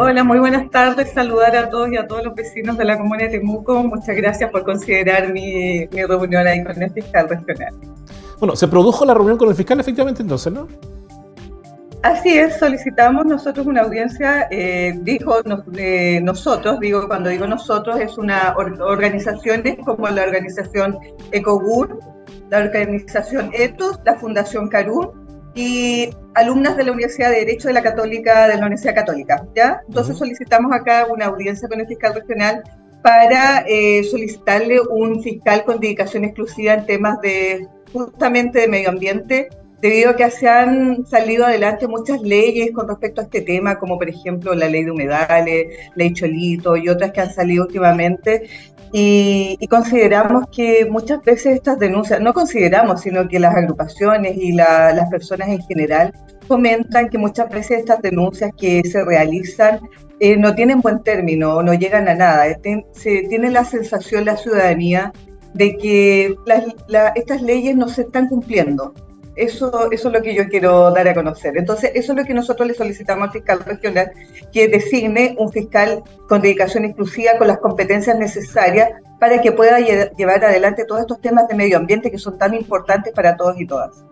Hola, muy buenas tardes. Saludar a todos y a todos los vecinos de la comuna de Temuco. Muchas gracias por considerar mi, mi reunión ahí con el fiscal regional. Bueno, se produjo la reunión con el fiscal efectivamente entonces, ¿no? Así es, solicitamos nosotros una audiencia, eh, dijo eh, nosotros, digo cuando digo nosotros, es una organizaciones como la organización ECOGUR, la organización ETOS, la Fundación CARUN y alumnas de la Universidad de Derecho de la Católica, de la Universidad Católica, ¿ya? Entonces solicitamos acá una audiencia con el fiscal regional para eh, solicitarle un fiscal con dedicación exclusiva en temas de justamente de medio ambiente debido a que se han salido adelante muchas leyes con respecto a este tema, como por ejemplo la ley de humedales, ley Cholito y otras que han salido últimamente. Y, consideramos que muchas veces estas denuncias, no consideramos, sino que las agrupaciones y las personas en general comentan que muchas veces estas denuncias que se realizan eh, no tienen buen término, no llegan a nada. Se tiene la sensación la ciudadanía de que estas leyes no se están cumpliendo. Eso, eso es lo que yo quiero dar a conocer. Entonces, eso es lo que nosotros le solicitamos al fiscal regional, que designe un fiscal con dedicación exclusiva, con las competencias necesarias para que pueda llevar adelante todos estos temas de medio ambiente que son tan importantes para todos y todas.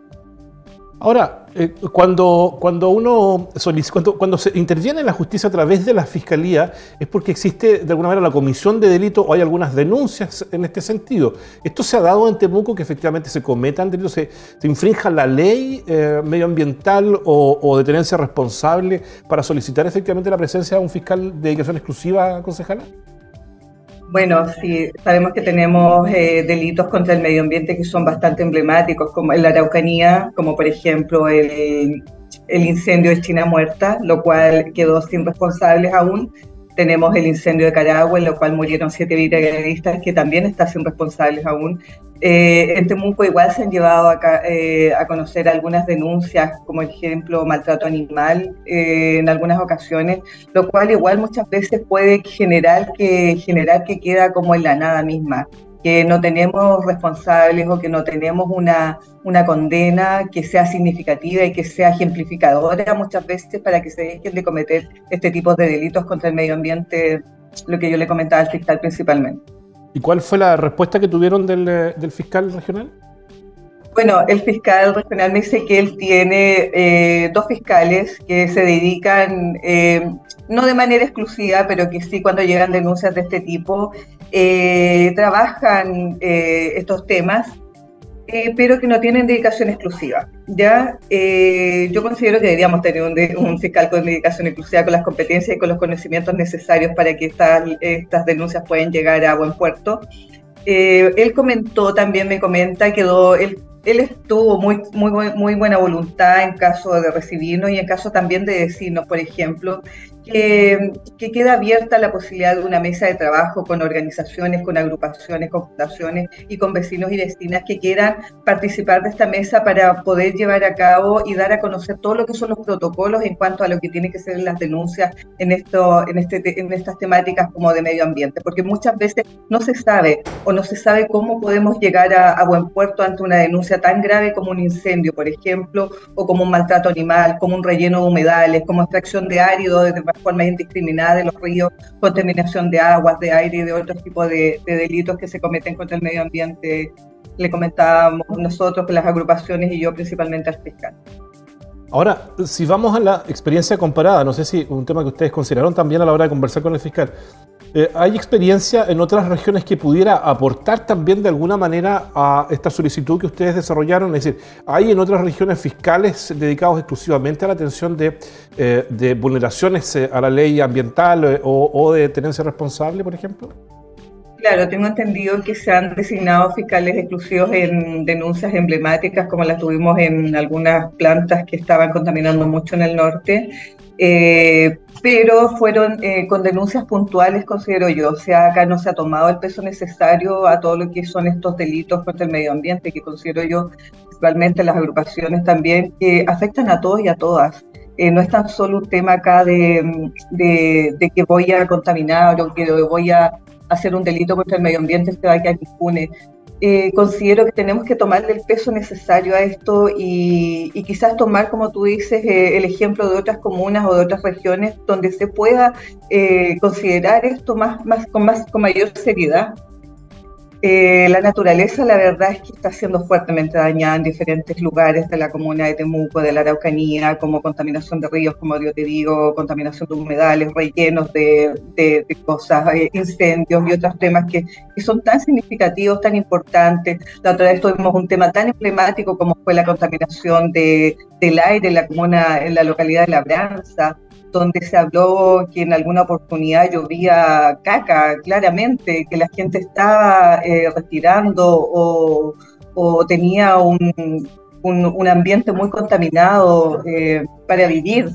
Ahora, eh, cuando, cuando uno cuando, cuando, se interviene en la justicia a través de la fiscalía, es porque existe de alguna manera la comisión de delito o hay algunas denuncias en este sentido. ¿Esto se ha dado en Temuco que efectivamente se cometan delitos, se, se infrinja la ley eh, medioambiental o, o, de tenencia responsable para solicitar efectivamente la presencia de un fiscal de dedicación exclusiva, concejala? Bueno, sí, sabemos que tenemos eh, delitos contra el medio ambiente que son bastante emblemáticos, como en la Araucanía, como por ejemplo el, el incendio de China Muerta, lo cual quedó sin responsables aún. Tenemos el incendio de Caragua, en lo cual murieron siete brigadistas, que también están sin responsables aún. Eh, en Temuco igual se han llevado a, eh, conocer algunas denuncias, como ejemplo maltrato animal eh, en algunas ocasiones, lo cual igual muchas veces puede generar que, generar que queda como en la nada misma, que no tenemos responsables o que no tenemos una, una condena que sea significativa y que sea ejemplificadora muchas veces para que se dejen de cometer este tipo de delitos contra el medio ambiente, lo que yo le comentaba al fiscal principalmente. ¿Y cuál fue la respuesta que tuvieron del, eh, del fiscal regional? Bueno, el fiscal regional me dice que él tiene eh, dos fiscales que se dedican, eh, no de manera exclusiva, pero que sí cuando llegan denuncias de este tipo, eh, trabajan estos temas eh, pero que no tienen dedicación exclusiva. ¿ya? Eh, yo considero que deberíamos tener un, fiscal con dedicación exclusiva, con las competencias y con los conocimientos necesarios para que estas, denuncias puedan llegar a buen puerto. Eh, él comentó, también me comenta, quedó, él, él estuvo muy, muy, muy buena voluntad en caso de recibirnos y en caso también de decirnos, por ejemplo, que, que, queda abierta la posibilidad de una mesa de trabajo con organizaciones, con agrupaciones, con fundaciones y con vecinos y vecinas que quieran participar de esta mesa para poder llevar a cabo y dar a conocer todo lo que son los protocolos en cuanto a lo que tiene que ser las denuncias en, esto, en, este, en estas temáticas como de medio ambiente, porque muchas veces no se sabe o no se sabe cómo podemos llegar a, a buen puerto ante una denuncia tan grave como un incendio, por ejemplo, o como un maltrato animal, como un relleno de humedales, como extracción de árido de forma indiscriminada de los ríos, contaminación de aguas, de aire y de otros tipos de, delitos que se cometen contra el medio ambiente. Le comentábamos nosotros, las agrupaciones y yo principalmente al fiscal. Ahora, si vamos a la experiencia comparada, no sé si un tema que ustedes consideraron también a la hora de conversar con el fiscal, eh, ¿hay experiencia en otras regiones que pudiera aportar también de alguna manera a esta solicitud que ustedes desarrollaron? Es decir, ¿hay en otras regiones fiscales dedicados exclusivamente a la atención de, eh, vulneraciones eh, a la ley ambiental o, o de tenencia responsable, por ejemplo? Claro, tengo entendido que se han designado fiscales exclusivos en denuncias emblemáticas, como las tuvimos en algunas plantas que estaban contaminando mucho en el norte, eh, pero fueron eh, con denuncias puntuales, considero yo. O sea, acá no se ha tomado el peso necesario a todo lo que son estos delitos contra el medio ambiente, que considero yo, principalmente las agrupaciones también, que afectan a todos y a todas. Eh, no es tan solo un tema acá de, de, que voy a contaminar o que voy a hacer un delito contra el medio ambiente, se va a quedar impune. eh, considero que tenemos que tomarle el peso necesario a esto y, quizás tomar, como tú dices, eh, el ejemplo de otras comunas o de otras regiones donde se pueda eh, considerar esto más, más, con, más, con mayor seriedad. Eh, la naturaleza, la verdad es que está siendo fuertemente dañada en diferentes lugares de la comuna de Temuco, de la Araucanía, como contaminación de ríos, como yo te digo, contaminación de humedales, rellenos de, cosas, eh, incendios y otros temas que, son tan significativos, tan importantes. La otra vez tuvimos un tema tan emblemático como fue la contaminación del aire en la comuna, en la localidad de Labranza donde se habló que en alguna oportunidad llovía caca, claramente, que la gente estaba eh, respirando o, tenía un, ambiente muy contaminado eh, para vivir.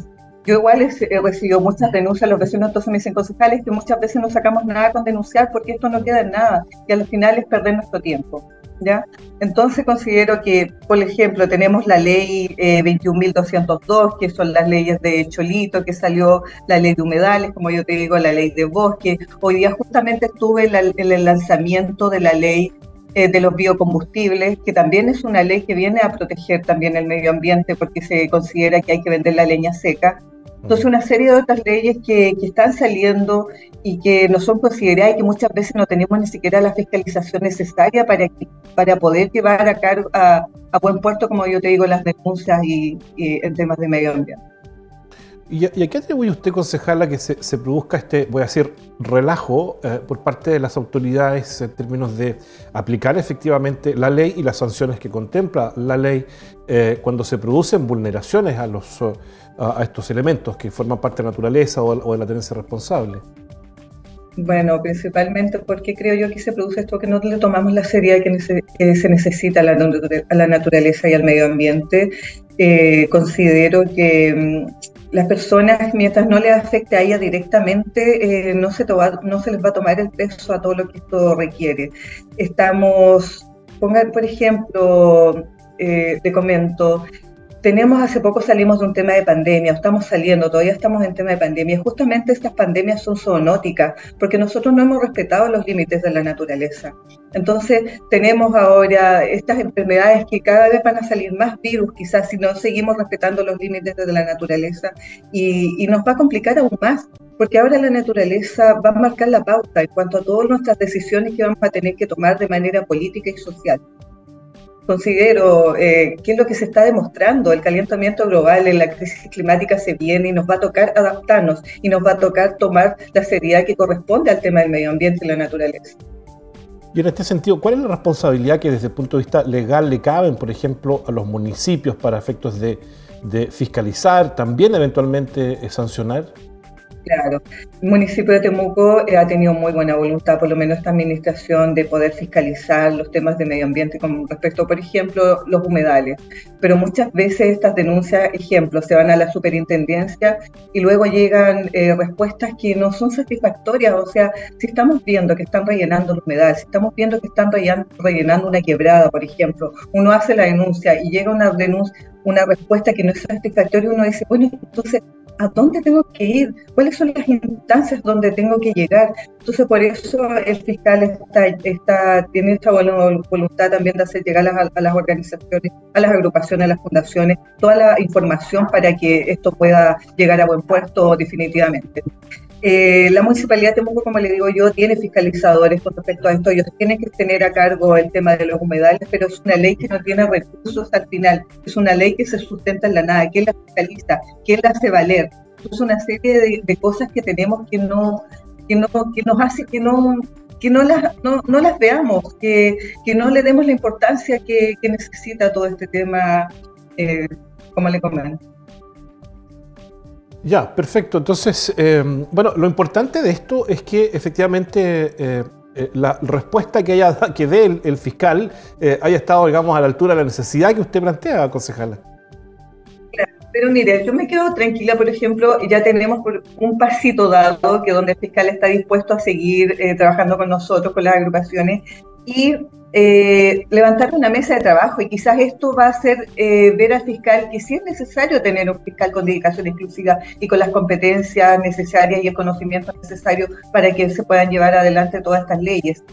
Yo igual he, recibido muchas denuncias, los vecinos entonces me dicen, concejales, que muchas veces no sacamos nada con denunciar porque esto no queda en nada, y al final es perder nuestro tiempo. ¿ya? Entonces considero que, por ejemplo, tenemos la ley eh, 21.202, que son las leyes de Cholito, que salió la ley de humedales, como yo te digo, la ley de bosque. Hoy día justamente estuve en, el lanzamiento de la ley eh, de los biocombustibles, que también es una ley que viene a proteger también el medio ambiente porque se considera que hay que vender la leña seca. Entonces, una serie de otras leyes que, que, están saliendo y que no son consideradas y que muchas veces no tenemos ni siquiera la fiscalización necesaria para, para poder llevar a, cargo, a, buen puerto, como yo te digo, las denuncias y, en temas de medio ambiente. ¿Y a, qué atribuye usted, concejala, que se, produzca este, voy a decir, relajo eh, por parte de las autoridades en términos de aplicar efectivamente la ley y las sanciones que contempla la ley eh, cuando se producen vulneraciones a los a, estos elementos que forman parte de la naturaleza o, de la tenencia responsable? Bueno, principalmente porque creo yo que se produce esto que no le tomamos la seriedad que, se necesita a la, naturaleza y al medio ambiente. Eh, considero que mm, las personas, mientras no les afecte a ella directamente, eh, no, se no se les va a tomar el peso a todo lo que esto requiere. Estamos, pongan por ejemplo, eh, te comento, tenemos hace poco salimos de un tema de pandemia, estamos saliendo, todavía estamos en tema de pandemia. Justamente estas pandemias son zoonóticas, porque nosotros no hemos respetado los límites de la naturaleza. Entonces tenemos ahora estas enfermedades que cada vez van a salir más virus, quizás si no seguimos respetando los límites de la naturaleza, y, y nos va a complicar aún más, porque ahora la naturaleza va a marcar la pauta en cuanto a todas nuestras decisiones que vamos a tener que tomar de manera política y social considero eh, que es lo que se está demostrando. El calentamiento global, en la crisis climática se viene y nos va a tocar adaptarnos y nos va a tocar tomar la seriedad que corresponde al tema del medio ambiente y la naturaleza. Y en este sentido, ¿cuál es la responsabilidad que desde el punto de vista legal le caben, por ejemplo, a los municipios para efectos de, de fiscalizar, también eventualmente eh, sancionar? Claro, el municipio de Temuco eh, ha tenido muy buena voluntad, por lo menos esta administración, de poder fiscalizar los temas de medio ambiente con respecto, por ejemplo, los humedales. Pero muchas veces estas denuncias, ejemplo, se van a la superintendencia y luego llegan eh, respuestas que no son satisfactorias. O sea, si estamos viendo que están rellenando el humedal, si estamos viendo que están rellenando una quebrada, por ejemplo, uno hace la denuncia y llega una denuncia, una respuesta que no es satisfactoria, uno dice, bueno, entonces a dónde tengo que ir, cuáles son las instancias donde tengo que llegar. Entonces, por eso el fiscal está, tiene esta voluntad también de hacer llegar a, las organizaciones, a las agrupaciones, a las fundaciones, toda la información para que esto pueda llegar a buen puerto definitivamente. Eh, la municipalidad de Temuco, como le digo yo, tiene fiscalizadores con respecto a esto. Ellos tienen que tener a cargo el tema de los humedales, pero es una ley que no tiene recursos al final. Es una ley que se sustenta en la nada. ¿Quién la fiscaliza? ¿Quién la hace valer? Es una serie de, cosas que tenemos que no, que no, que nos hace que no que no las, no, no las veamos, que, que, no le demos la importancia que, que necesita todo este tema, eh, como le comento. Ya, perfecto. Entonces, eh, bueno, lo importante de esto es que efectivamente eh, eh, la respuesta que, haya, que dé el, fiscal haya estado, digamos, a la altura de la necesidad que usted plantea, concejala. Pero mire, yo me quedo tranquila, por ejemplo, ya tenemos un pasito dado, que donde el fiscal está dispuesto a seguir trabajando con nosotros, con las agrupaciones, y eh, levantar una mesa de trabajo y quizás esto va a hacer eh, ver al fiscal que sí es necesario tener un fiscal con dedicación exclusiva y con las competencias necesarias y el conocimiento necesario para que se puedan llevar adelante todas estas leyes.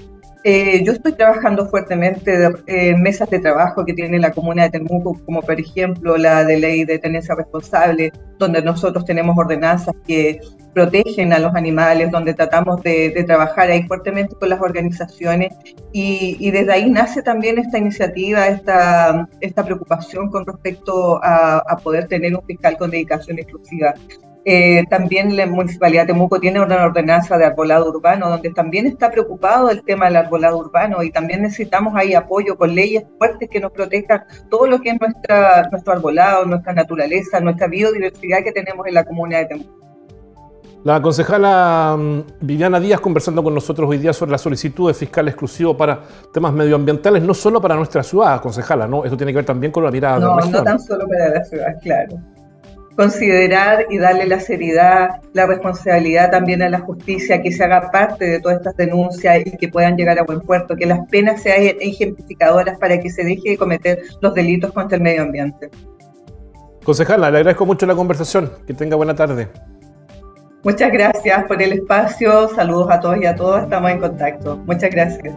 Eh, yo estoy trabajando fuertemente en eh, mesas de trabajo que tiene la comuna de Temuco, como por ejemplo la de ley de tenencia responsable, donde nosotros tenemos ordenanzas que protegen a los animales, donde tratamos de, trabajar ahí fuertemente con las organizaciones y, desde ahí nace también esta iniciativa, esta, preocupación con respecto a poder tener un fiscal con dedicación exclusiva. Eh, también la Municipalidad de Temuco tiene una ordenanza de arbolado urbano, donde también está preocupado el tema del arbolado urbano y también necesitamos ahí apoyo con leyes fuertes que nos protejan todo lo que es nuestra, nuestro arbolado, nuestra naturaleza, nuestra biodiversidad que tenemos en la comunidad de Temuco. La concejala mm, Viviana Díaz conversando con nosotros hoy día sobre la solicitud de fiscal exclusivo para temas medioambientales, no solo para nuestra ciudad, concejala, ¿no? Esto tiene que ver también con la mirada de la región. No, tan solo para la ciudad, claro considerar y darle la seriedad, la responsabilidad también a la justicia, que se haga parte de todas estas denuncias y que puedan llegar a buen puerto, que las penas sean ejemplificadoras para que se deje de cometer los delitos contra el medio ambiente. Concejala, le agradezco mucho la conversación. Que tenga buena tarde. Muchas gracias por el espacio. Saludos a todos y a todas. Estamos en contacto. Muchas gracias.